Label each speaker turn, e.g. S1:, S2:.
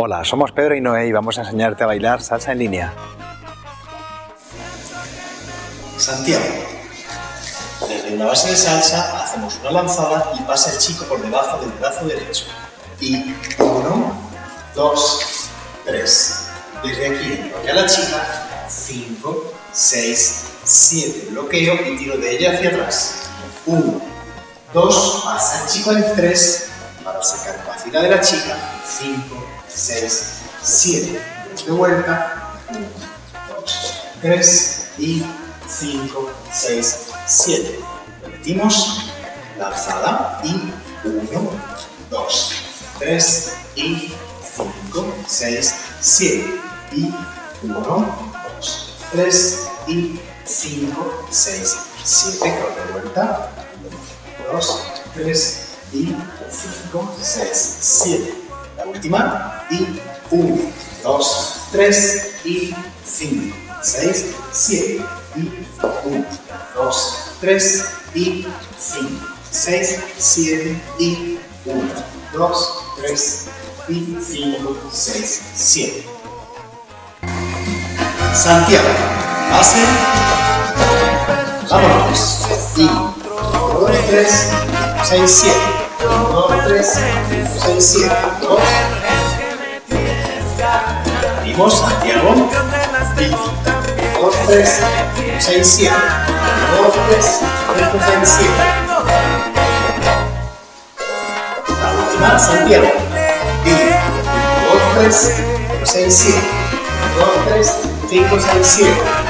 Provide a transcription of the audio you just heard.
S1: Hola, somos Pedro y Noé y vamos a enseñarte a bailar salsa en línea.
S2: Santiago. Desde una base de salsa hacemos una lanzada y pasa el chico por debajo del brazo derecho. Y uno, dos, tres. Desde aquí bloquea a la chica, cinco, seis, siete. Bloqueo y tiro de ella hacia atrás. Uno, dos, pasa el chico en tres para sacar fácil de la chica, cinco, 6, 7. De vuelta. 1, 2, 3 y 5, 6, 7. Repetimos. Lanzada y 1, 2, 3 y 5, 6, 7. Y 1, 2, 3 y 5, 6, 7. De vuelta. 1, 2, 3 y 5, 6, 7 la última, y 1, 2, 3 y 5, 6, 7 y 1, 2, 3 y 5, 6, 7 y 1, 2, 3 y 5, 6, 7. Santiago, base, vámonos, y 1, 3, 6, 7. 2, 3, 6, 7, 2. Repetimos, Santiago. 2, 3, 6, 7. 2, 3, 5, 6, 7. La última, Santiago. 2, 3, 6, 7. 2, 3, 5, 6, 7.